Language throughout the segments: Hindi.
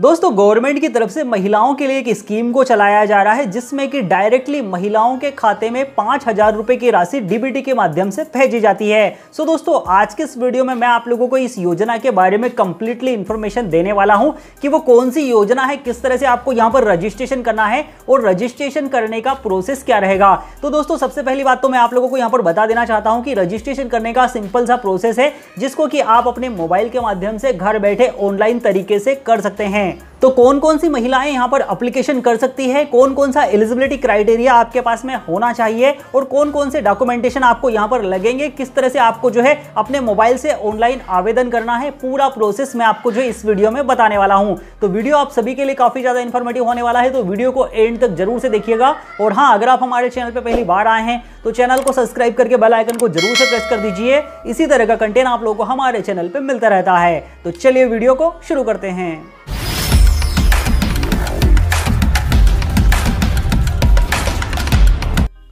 दोस्तों गवर्नमेंट की तरफ़ से महिलाओं के लिए एक स्कीम को चलाया जा रहा है, जिसमें कि डायरेक्टली महिलाओं के खाते में पाँच हज़ार रुपए की राशि डीबीटी के माध्यम से भेजी जाती है। सो दोस्तों, आज के इस वीडियो में मैं आप लोगों को इस योजना के बारे में कंप्लीटली इंफॉर्मेशन देने वाला हूँ कि वो कौन सी योजना है, किस तरह से आपको यहाँ पर रजिस्ट्रेशन करना है और रजिस्ट्रेशन करने का प्रोसेस क्या रहेगा। तो दोस्तों, सबसे पहली बात तो मैं आप लोगों को यहाँ पर बता देना चाहता हूँ कि रजिस्ट्रेशन करने का सिंपल सा प्रोसेस है, जिसको कि आप अपने मोबाइल के माध्यम से घर बैठे ऑनलाइन तरीके से कर सकते हैं। तो कौन कौन सी महिलाएँ यहाँ पर अप्लीकेशन कर सकती है? कौन कौन सा एलिजिबिलिटी क्राइटेरिया आपके पास में होना चाहिए? और कौन कौन से डॉक्यूमेंटेशन आपको यहाँ पर लगेंगे? किस तरह से आपको जो है अपने मोबाइल से ऑनलाइन आवेदन करना है? पूरा प्रोसेस मैं आपको जो इस वीडियो में बताने वाला हूँ। तो वीडियो आप सभी के लिए काफ़ी ज़्यादा इन्फॉर्मेटिव होने वाला है तो वीडियो को एंड तक ज़रूर से देखिएगा। और हाँ अगर आप हमारे चैनल पर पहली बार आए हैं तो चैनल को सब्सक्राइब करके बेल आइकन को ज़रूर से प्रेस कर दीजिए। इसी तरह का कंटेंट आप लोगों को हमारे चैनल पर मिलता रहता है। तो चलिए वीडियो को शुरू करते हैं।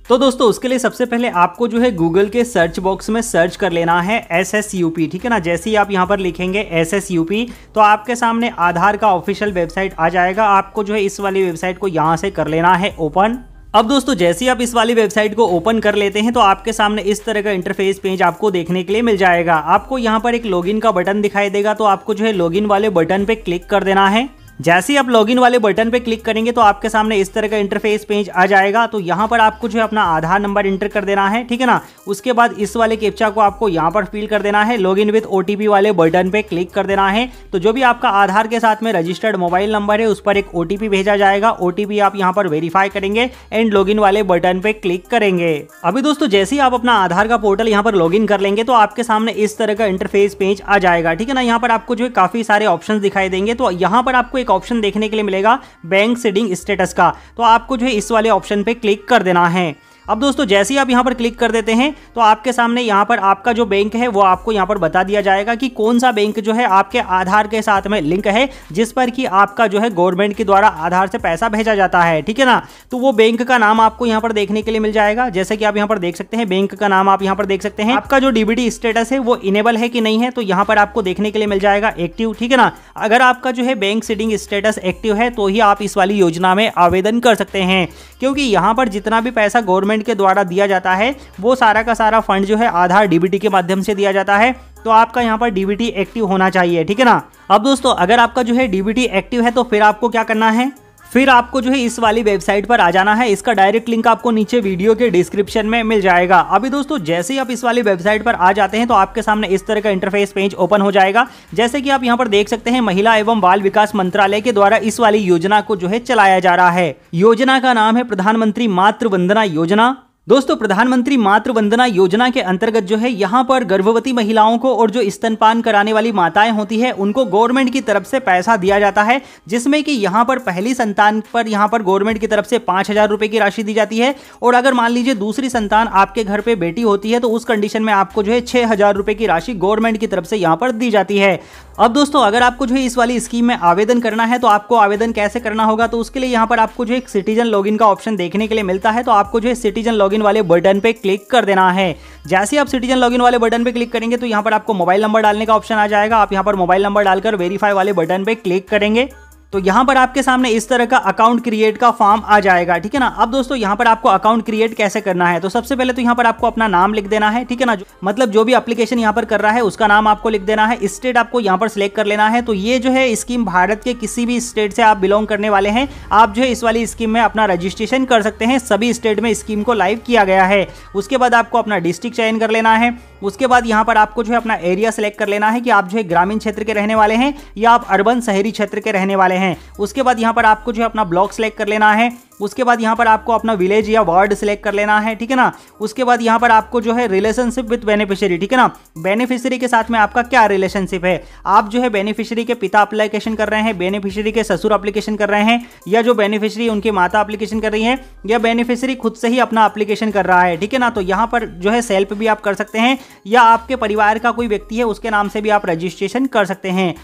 तो दोस्तों, उसके लिए सबसे पहले आपको जो है गूगल के सर्च बॉक्स में सर्च कर लेना है एस एस यू पी ठीक है ना? जैसे ही आप यहाँ पर लिखेंगे एस एस यू पी तो आपके सामने आधार का ऑफिशियल वेबसाइट आ जाएगा। आपको जो है इस वाली वेबसाइट को यहाँ से कर लेना है ओपन अब दोस्तों, जैसे ही आप इस वाली वेबसाइट को ओपन कर लेते हैं तो आपके सामने इस तरह का इंटरफेस पेज आपको देखने के लिए मिल जाएगा। आपको यहाँ पर एक लॉगिन का बटन दिखाई देगा तो आपको जो है लॉगिन वाले बटन पे क्लिक कर देना है। जैसे ही आप लॉगिन वाले बटन पे क्लिक करेंगे तो आपके सामने इस तरह का इंटरफेस पेज आ जाएगा। तो यहाँ पर आपको जो है अपना आधार नंबर इंटर कर देना है, ठीक है ना? उसके बाद इस वाले कैप्चा को आपको यहाँ पर फिल कर देना है। लॉगिन विद ओटीपी वाले बटन पे क्लिक कर देना है। तो जो भी आपका आधार के साथ में रजिस्टर्ड मोबाइल नंबर है, उस पर एक ओटीपी भेजा जाएगा। ओटीपी आप यहाँ पर वेरीफाई करेंगे एंड लॉगिन वाले बटन पे क्लिक करेंगे। अभी दोस्तों, जैसे ही आप अपना आधार का पोर्टल यहाँ पर लॉग कर लेंगे तो आपके सामने इस तरह का इंटरफेस पेज आ जाएगा, ठीक है ना? यहाँ पर आपको जो है काफ़ी सारे ऑप्शन दिखाई देंगे। तो यहाँ पर आपको एक ऑप्शन देखने के लिए मिलेगा बैंक सेडिंग स्टेटस का। तो आपको जो है इस वाले ऑप्शन पर क्लिक कर देना है। अब दोस्तों, जैसे ही आप यहाँ पर क्लिक कर देते हैं तो आपके सामने यहाँ पर आपका जो बैंक है, वो आपको यहाँ पर बता दिया जाएगा कि कौन सा बैंक जो है आपके आधार के साथ में लिंक है, जिस पर कि आपका जो है गवर्नमेंट के द्वारा आधार से पैसा भेजा जाता है, ठीक है ना? तो वो बैंक का नाम आपको यहाँ पर देखने के लिए मिल जाएगा। जैसे कि आप यहाँ पर देख सकते हैं, बैंक का नाम आप यहाँ पर देख सकते हैं। आपका जो डीबीटी स्टेटस है, वो इनेबल है कि नहीं है तो यहाँ पर आपको देखने के लिए मिल जाएगा एक्टिव ठीक है ना? अगर आपका जो है बैंक सीडिंग स्टेटस एक्टिव है तो ही आप इस वाली योजना में आवेदन कर सकते हैं। क्योंकि यहाँ पर जितना भी पैसा गवर्नमेंट गवर्नमेंट के द्वारा दिया जाता है, वो सारा का सारा फंड जो है आधार डीबीटी के माध्यम से दिया जाता है। तो आपका यहाँ पर डीबीटी एक्टिव होना चाहिए, ठीक है ना? अब दोस्तों, अगर आपका जो है डीबीटी एक्टिव है तो फिर आपको क्या करना है? फिर आपको जो है इस वाली वेबसाइट पर आ जाना है। इसका डायरेक्ट लिंक आपको नीचे वीडियो के डिस्क्रिप्शन में मिल जाएगा। अभी दोस्तों, जैसे ही आप इस वाली वेबसाइट पर आ जाते हैं तो आपके सामने इस तरह का इंटरफेस पेज ओपन हो जाएगा। जैसे कि आप यहाँ पर देख सकते हैं, महिला एवं बाल विकास मंत्रालय के द्वारा इस वाली योजना को जो है चलाया जा रहा है। योजना का नाम है प्रधानमंत्री मातृ वंदना योजना। दोस्तों, प्रधानमंत्री मातृ वंदना योजना के अंतर्गत जो है, यहाँ पर गर्भवती महिलाओं को और जो स्तनपान कराने वाली माताएँ होती है, उनको गवर्नमेंट की तरफ़ से पैसा दिया जाता है, जिसमें कि यहाँ पर पहली संतान पर यहाँ पर गवर्नमेंट की तरफ़ से पाँच हज़ार रुपए की राशि दी जाती है। और अगर मान लीजिए दूसरी संतान आपके घर पर बेटी होती है तो उस कंडीशन में आपको जो है छह हज़ार रुपए की राशि गवर्नमेंट की तरफ़ से यहाँ पर दी जाती है। अब दोस्तों, अगर आपको जो है इस वाली स्कीम में आवेदन करना है तो आपको आवेदन कैसे करना होगा? तो उसके लिए यहाँ पर आपको जो एक सिटीजन लॉगिन का ऑप्शन देखने के लिए मिलता है तो आपको जो है सिटीजन लॉगिन वाले बटन पे क्लिक कर देना है। जैसे आप सिटीजन लॉगिन वाले बटन पे क्लिक करेंगे तो यहाँ पर आपको मोबाइल नंबर डालने का ऑप्शन आ जाएगा। आप यहाँ पर मोबाइल नंबर डालकर वेरीफाई वाले बटन पे क्लिक करेंगे। तो यहाँ पर आपके सामने इस तरह का अकाउंट क्रिएट का फॉर्म आ जाएगा, ठीक है ना? अब दोस्तों, यहाँ पर आपको अकाउंट क्रिएट कैसे करना है? तो सबसे पहले तो यहाँ पर आपको अपना नाम लिख देना है, ठीक है ना? मतलब जो भी एप्लीकेशन यहाँ पर कर रहा है, उसका नाम आपको लिख देना है स्टेट आपको यहाँ पर सिलेक्ट कर लेना है। तो ये जो है स्कीम भारत के किसी भी स्टेट से आप बिलोंग करने वाले हैं। आप जो है, इस वाली स्कीम में अपना रजिस्ट्रेशन कर सकते हैं। सभी स्टेट में स्कीम को लाइव किया गया है। उसके बाद आपको अपना डिस्ट्रिक्ट चयन कर लेना है। उसके बाद यहाँ पर आपको जो है अपना एरिया सेलेक्ट कर लेना है कि आप जो है ग्रामीण क्षेत्र के रहने वाले हैं या आप अर्बन शहरी क्षेत्र के रहने वाले हैं। उसके बाद यहाँ पर आपको जो है अपना ब्लॉक सेलेक्ट कर लेना है। उसके बाद यहाँ पर आपको अपना विलेज या वार्ड सिलेक्ट कर लेना है, ठीक है ना? उसके बाद यहाँ पर आपको जो है रिलेशनशिप विद बेनिफिशियरी ठीक है ना? बेनिफिशियरी के साथ में आपका क्या रिलेशनशिप है? आप जो है बेनिफिशियरी के पिता अप्लीकेशन कर रहे हैं बेनिफिशियरी के ससुर अप्लीकेशन कर रहे हैं, या जो बेनिफिशियरी उनकी माता अप्लीकेशन कर रही है, या बेनिफिशियरी खुद से ही अपना अप्लीकेशन कर रहा है, ठीक है ना? तो यहाँ पर जो है सेल्फ भी आप कर सकते हैं, या आपके परिवार का कोई व्यक्ति है, उसके नाम से भी आप रजिस्ट्रेशन कर सकते हैं।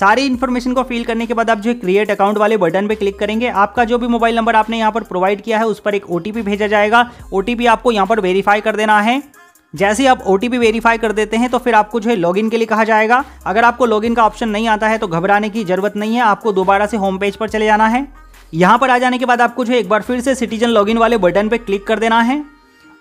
सारी इन्फॉर्मेशन को फिल करने के बाद आप जो है क्रिएट अकाउंट वाले बटन पे क्लिक करेंगे। आपका जो भी मोबाइल नंबर आपने यहाँ पर प्रोवाइड किया है, उस पर एक ओटीपी भेजा जाएगा। ओटीपी आपको यहाँ पर वेरीफाई कर देना है। जैसे आप ओ टी वेरीफाई कर देते हैं तो फिर आपको जो है लॉगिन के लिए कहा जाएगा। अगर आपको लॉगिन का ऑप्शन नहीं आता है तो घबराने की ज़रूरत नहीं है। आपको दोबारा से होम पेज पर चले जाना है। यहाँ पर आ जाने के बाद आपको जो है एक बार फिर से सिटीजन लॉगिन वाले बटन पर क्लिक कर देना है।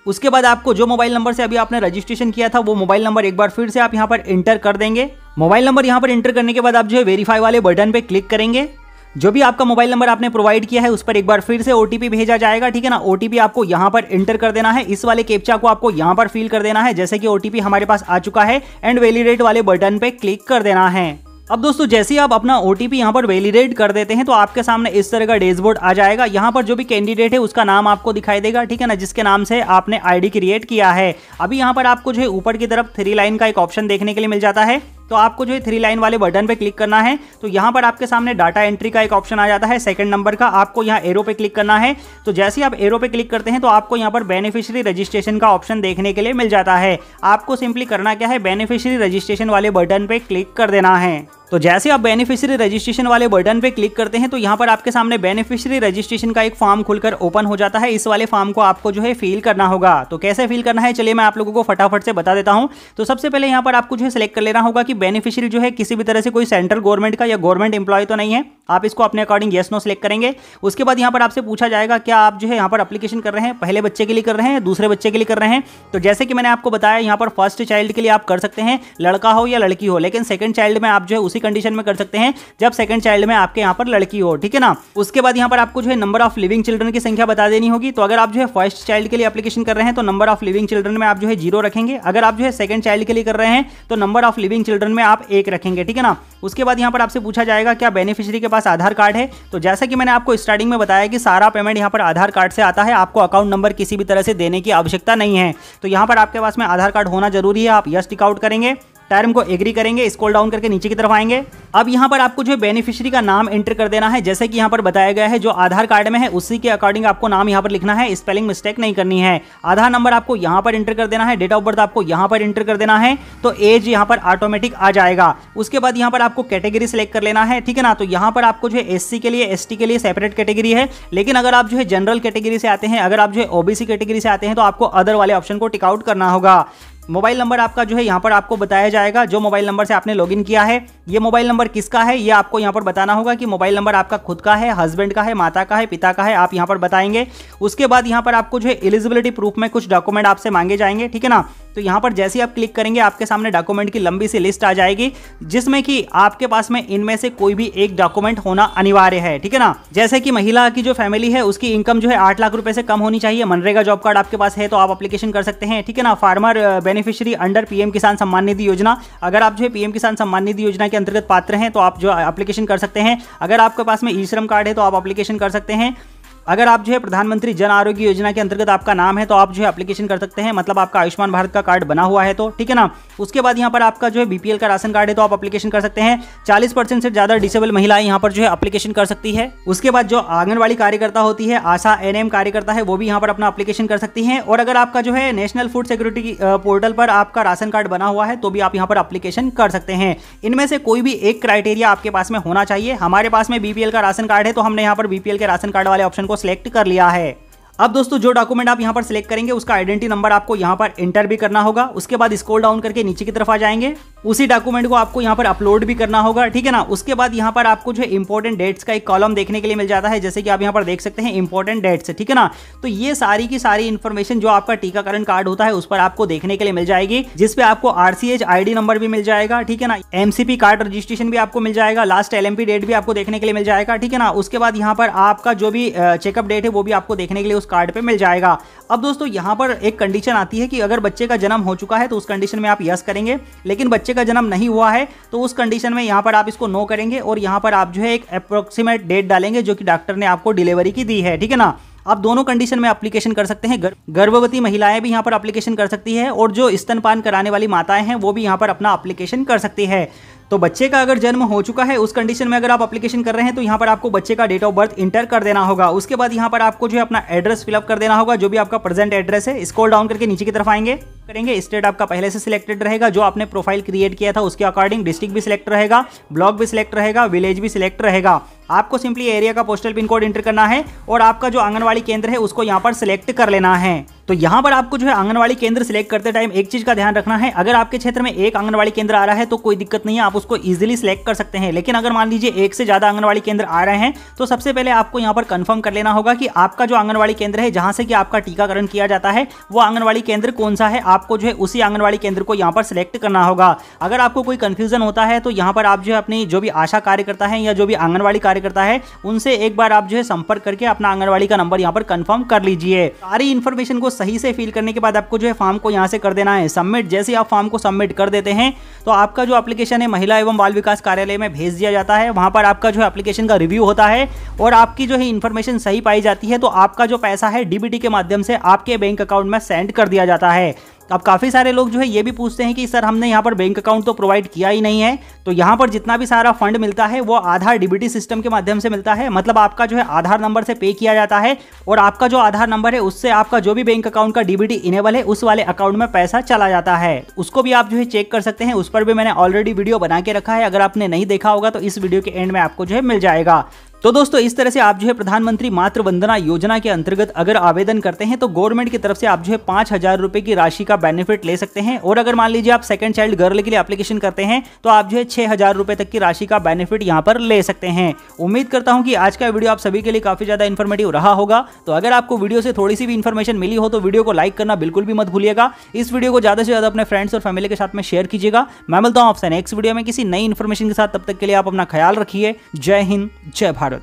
उसके बाद आपको जो मोबाइल नंबर से अभी आपने रजिस्ट्रेशन किया था, वो मोबाइल नंबर एक बार फिर से आप यहाँ पर इंटर कर देंगे। मोबाइल नंबर यहाँ पर इंटर करने के बाद आप जो है वेरीफाई वाले बटन पर क्लिक करेंगे। जो भी आपका मोबाइल नंबर आपने प्रोवाइड किया है, उस पर एक बार फिर से ओटीपी भेजा जाएगा, ठीक है ना? ओटीपी आपको यहाँ पर इंटर कर देना है। इस वाले कैप्चा को आपको यहाँ पर फिल कर देना है, जैसे कि ओटीपी हमारे पास आ चुका है एंड वेलीडेट वाले बटन पे क्लिक कर देना है। अब दोस्तों, जैसे ही आप अपना ओटीपी यहाँ पर वेलीडेट कर देते हैं तो आपके सामने इस तरह का डैशबोर्ड आ जाएगा। यहाँ पर जो भी कैंडिडेट है, उसका नाम आपको दिखाई देगा, ठीक है ना? जिसके नाम से आपने आईडी क्रिएट किया है। अभी यहाँ पर आपको जो है ऊपर की तरफ़ थ्री लाइन का एक ऑप्शन देखने के लिए मिल जाता है। तो आपको जो है थ्री लाइन वाले बटन पे क्लिक करना है तो यहाँ पर आपके सामने डाटा एंट्री का एक ऑप्शन आ जाता है सेकंड नंबर का, आपको यहाँ एरो पे क्लिक करना है। तो जैसे ही आप एरो पे क्लिक करते हैं तो आपको यहाँ पर बेनिफिशियरी रजिस्ट्रेशन का ऑप्शन देखने के लिए मिल जाता है। आपको सिंपली करना क्या है बेनिफिशियरी रजिस्ट्रेशन वाले बटन पर क्लिक कर देना है। तो जैसे आप बेनिफिशियरी रजिस्ट्रेशन वाले बटन पे क्लिक करते हैं तो यहाँ पर आपके सामने बेनिफिशियरी रजिस्ट्रेशन का एक फॉर्म खुलकर ओपन हो जाता है। इस वाले फॉर्म को आपको जो है फिल करना होगा। तो कैसे फिल करना है? चलिए मैं आप लोगों को फटाफट से बता देता हूँ। तो सबसे पहले यहाँ पर आपको जो है सिलेक्ट कर लेना होगा कि बेनिफिशियरी जो है किसी भी तरह से कोई सेंट्रल गवर्नमेंट का या गवर्नमेंट एम्प्लॉय तो नहीं है। आप इसको अपने अकॉर्डिंग येस नो सेलेक्ट करेंगे। उसके बाद यहाँ पर आपसे पूछा जाएगा, क्या आप जो है यहाँ पर अप्लीकेशन कर रहे हैं? पहले बच्चे के लिए कर रहे हैं, दूसरे बच्चे के लिए कर रहे हैं? तो जैसे कि मैंने आपको बताया, यहाँ पर फ़र्स्ट चाइल्ड के लिए आप कर सकते हैं, लड़का हो या लड़की हो, लेकिन सेकंड चाइल्ड में आप जो है कंडीशन में कर सकते हैं, जब सेकंड चाइल्ड में आपके यहाँ पर लड़की हो, ठीक है ना? उसके बाद यहाँ पर आपको जो है नंबर ऑफ़ लिविंग चिल्ड्रन की संख्या बता देनी होगी। तो अगर आप जो है फ़र्स्ट चाइल्ड के लिए अप्लीकेशन कर रहे हैं तो नंबर ऑफ़ लिविंग चिल्ड्रन में आप जो है ज़ीरो रखेंगे। अगर आप जो है सेकंड चाइल्ड के लिए कर रहे हैं तो नंबर ऑफ़ लिविंग चिल्ड्रन में आप एक रखेंगे, ठीक है ना? उसके बाद यहाँ पर आपसे पूछा जाएगा, क्या बेनिफिशियरी के पास आधार कार्ड है? तो जैसा कि मैंने आपको स्टार्टिंग में बताया कि सारा पेमेंट यहाँ पर आधार कार्ड से आता है, आपको अकाउंट नंबर किसी भी तरह से देने की आवश्यकता नहीं है। तो यहाँ पर आपके पास में आधार कार्ड होना ज़रूरी है, आप यस टिक आउट करेंगे। टर्म को एग्री करेंगे स्कोल डाउन करके नीचे की तरफ़ आएँगे। अब यहाँ पर आपको जो है बेनिफिशियरी का नाम एंटर कर देना है, जैसे कि यहाँ पर बताया गया है, जो आधार कार्ड में है, उसी के अकॉर्डिंग आपको नाम यहाँ पर लिखना है स्पेलिंग मिस्टेक नहीं करनी है। आधार नंबर आपको यहाँ पर एंटर कर देना है डेट ऑफ़ बर्थ आपको यहाँ पर एंटर कर देना है तो एज यहाँ पर ऑटोमेटिक आ जाएगा। उसके बाद यहाँ पर आपको कैटेगरी सेलेक्ट कर लेना है, ठीक है ना? तो यहाँ पर आपको जो है एससी के लिए एसटी के लिए सेपरेट कैटेगरी है, लेकिन अगर आप जो है जनरल कैटेगरी से आते हैं, अगर आप जो है ओबीसी कैटेगरी से आते हैं तो आपको अदर वाले ऑप्शन को टिकआउट करना होगा। मोबाइल नंबर आपका जो है यहाँ पर आपको बताया जाएगा, जो मोबाइल नंबर से आपने लॉगिन किया है। ये मोबाइल नंबर किसका है? ये आपको यहाँ पर बताना होगा कि मोबाइल नंबर आपका खुद का है, हस्बैंड का है, माता का है, पिता का है, आप यहाँ पर बताएँगे। उसके बाद यहाँ पर आपको जो है एलिजिबिलिटी प्रूफ में कुछ डॉक्यूमेंट आपसे मांगे जाएँगे, ठीक है ना? तो यहाँ पर जैसे ही आप क्लिक करेंगे, आपके सामने डॉक्यूमेंट की लंबी सी लिस्ट आ जाएगी, जिसमें कि आपके पास में इनमें से कोई भी एक डॉक्यूमेंट होना अनिवार्य है, ठीक है ना? जैसे कि महिला की जो फैमिली है, उसकी इनकम जो है आठ लाख रुपए से कम होनी चाहिए। मनरेगा जॉब कार्ड आपके पास है तो आप अप्लीकेशन कर सकते हैं, ठीक है ना? फार्मर बेनिफिशियरी अंडर पीएम किसान सम्मान निधि योजना। अगर आप जो है पीएम किसान सम्मान निधि योजना के अंतर्गत पात्र हैं तो आप जो एप्लीकेशन कर सकते हैं। अगर आपके पास में ई श्रम कार्ड है तो आप एप्लीकेशन कर सकते हैं। अगर आप जो है प्रधानमंत्री जन आरोग्य योजना के अंतर्गत आपका नाम है तो आप जो है अप्लीकेशन कर सकते हैं। मतलब आपका आयुष्मान भारत का कार्ड बना हुआ है तो ठीक है ना? उसके बाद यहाँ पर आपका जो है बीपीएल का राशन कार्ड है तो आप अप्लीकेशन कर सकते हैं। चालीस परसेंट से ज़्यादा डिसेबल महिलाएँ यहाँ पर जो है अप्लीकेशन कर सकती है। उसके बाद जो आंगनबाड़ी कार्यकर्ता होती है, आशा एनएम कार्यकर्ता है, वो भी यहाँ पर अपना अप्लीकेशन कर सकती है। और अगर आपका जो है नेशनल फ़ूड सिक्योरिटी पोर्टल पर आपका राशन कार्ड बना हुआ है तो भी आप यहाँ पर अप्लीकेशन कर सकते हैं। इनमें से कोई भी एक क्राइटेरिया आपके पास में होना चाहिए। हमारे पास में बीपीएल का राशन कार्ड है तो हमने यहाँ पर बीपीएल के राशन कार्ड वाले ऑप्शन को सिलेक्ट कर लिया है। अब दोस्तों, जो डॉक्यूमेंट आप यहाँ पर सिलेक्ट करेंगे, उसका आइडेंटिटी नंबर आपको यहाँ पर एंटर भी करना होगा। उसके बाद स्क्रॉल डाउन करके नीचे की तरफ़ आ जाएँगे। उसी डॉक्यूमेंट को आपको यहाँ पर अपलोड भी करना होगा, ठीक है ना? उसके बाद यहाँ पर आपको जो है इंपॉर्टेंट डेट्स का एक कॉलम देखने के लिए मिल जाता है, जैसे कि आप यहाँ पर देख सकते हैं इंपॉर्टेंट डेट्स ठीक है ना? तो ये सारी की सारी इन्फॉर्मेशन जो आपका टीकाकरण कार्ड होता है, उस पर आपको देखने के लिए मिल जाएगी जिसपे आपको आरसीएच आईडी नंबर भी मिल जाएगा, ठीक है ना? एमसीपी कार्ड रजिस्ट्रेशन भी आपको मिल जाएगा लास्ट एलएमपी डेट भी आपको देखने के लिए मिल जाएगा, ठीक है ना? उसके बाद यहाँ पर आपका जो भी चेकअप डेट है, वो भी आपको देखने के लिए कार्ड पे मिल जाएगा। अब दोस्तों, यहाँ पर एक कंडीशन आती है कि अगर बच्चे का जन्म हो चुका है तो उस कंडीशन में आप यस करेंगे। लेकिन बच्चे का जन्म नहीं हुआ है तो उस कंडीशन में यहाँ पर आप इसको नो करेंगे और यहाँ पर आप जो है एक अप्रोक्सीमेट डेट डालेंगे, जो कि डॉक्टर ने आपको डिलीवरी की दी है, ठीक है ना? आप दोनों कंडीशन में एप्लीकेशन कर सकते हैं। गर्भवती महिलाएँ भी यहाँ पर एप्लीकेशन कर सकती है और जो स्तनपान कराने वाली माताएँ हैं, वो भी यहाँ पर अपना एप्लीकेशन कर सकती है। तो बच्चे का अगर जन्म हो चुका है, उस कंडीशन में अगर आप अप्लीकेशन कर रहे हैं तो यहाँ पर आपको बच्चे का डेट ऑफ़ बर्थ इंटर कर देना होगा। उसके बाद यहाँ पर आपको जो है अपना एड्रेस फिलअप कर देना होगा, जो भी आपका प्रेजेंट एड्रेस है। स्कॉल डाउन करके नीचे की तरफ़ आएँगे, करेंगे। स्टेट आपका पहले से सिलेक्टेड रहेगा, जो आपने प्रोफ़ाइल क्रिएट किया था, उसके अकॉर्डिंग डिस्ट्रिक्ट भी सिलेक्ट रहेगा ब्लॉक भी सिलेक्ट रहेगा विलेज भी सिलेक्ट रहेगा। आपको सिंपली एरिया का पोस्टल पिन कोड इंटर करना है और आपका जो आंगनवाड़ी केंद्र है उसको यहाँ पर सिलेक्ट कर लेना है। तो यहाँ पर आपको जो है आंगनवाड़ी केंद्र सिलेक्ट करते टाइम एक चीज़ का ध्यान रखना है। अगर आपके क्षेत्र में एक आंगनवाड़ी केंद्र आ रहा है तो कोई दिक्कत नहीं है, आप उसको इजिली सिलेक्ट कर सकते हैं। लेकिन अगर मान लीजिए एक से ज़्यादा आंगनवाड़ी केंद्र आ रहे हैं तो सबसे पहले आपको यहाँ पर कंफर्म कर लेना होगा कि आपका जो आंगनवाड़ी केंद्र है, जहाँ से कि आपका टीकाकरण किया जाता है, वो आंगनवाड़ी केंद्र कौन सा है? आपको जो है उसी आंगनवाड़ी केंद्र को यहाँ पर सिलेक्ट करना होगा। अगर आपको कोई कंफ्यूजन होता है तो यहाँ पर आप जो है अपनी जो भी आशा कार्यकर्ता है या जो भी आंगनवाड़ी कार्यकर्ता है, उनसे एक बार आप जो है संपर्क करके अपना आंगनवाड़ी का नंबर यहाँ पर कंफर्म कर लीजिए। सारी इन्फॉर्मेशन को सही से फिल करने के बाद आपको जो है फॉर्म को यहाँ से कर देना है। सबमिट जैसे आप फॉर्म को सबमिट कर देते हैं तो आपका जो एप्लीकेशन है, महिला एवं बाल विकास कार्यालय में भेज दिया जाता है। वहाँ पर आपका जो है एप्लीकेशन का रिव्यू होता है और आपकी जो है इन्फॉर्मेशन सही पाई जाती है तो आपका जो पैसा है डीबीटी के माध्यम से आपके बैंक अकाउंट में सेंड कर दिया जाता है। अब काफ़ी सारे लोग जो है ये भी पूछते हैं कि सर, हमने यहाँ पर बैंक अकाउंट तो प्रोवाइड किया ही नहीं है तो यहाँ पर जितना भी सारा फंड मिलता है, वो आधार डीबीटी सिस्टम के माध्यम से मिलता है। मतलब आपका जो है आधार नंबर से पे किया जाता है, और आपका जो आधार नंबर है, उससे आपका जो भी बैंक अकाउंट का डीबीटी इनेबल है, उस वाले अकाउंट में पैसा चला जाता है। उसको भी आप जो है चेक कर सकते हैं, उस पर भी मैंने ऑलरेडी वीडियो बना के रखा है। अगर आपने नहीं देखा होगा तो इस वीडियो के एंड में आपको जो है मिल जाएगा। तो दोस्तों, इस तरह से आप जो है प्रधानमंत्री मातृ वंदना योजना के अंतर्गत अगर आवेदन करते हैं तो गवर्नमेंट की तरफ़ से आप जो है पाँच हज़ार रुपए की राशि का बेनिफिट ले सकते हैं। और अगर मान लीजिए आप सेकंड चाइल्ड गर्ल के लिए एप्लीकेशन करते हैं तो आप जो है छह हज़ार रुपए तक की राशि का बेनिफिट यहाँ पर ले सकते हैं। उम्मीद करता हूँ कि आज का वीडियो आप सभी के लिए काफ़ी ज़्यादा इन्फॉर्मेटिव रहा होगा। तो अगर आपको वीडियो से थोड़ी सी भी इन्फॉर्मेशन मिली हो तो वीडियो को लाइक करना बिल्कुल भी मत भूलिएगा। इस वीडियो को ज़्यादा से ज़्यादा अपने फ्रेंड्स और फैमिली के साथ में शेयर कीजिएगा। मैं मिलता हूँ आपसे नेक्स्ट वीडियो में किसी नई इन्फॉर्मेशन के साथ। तब तक के लिए आप अपना ख्याल रखिए। जय हिंद, जय भारत।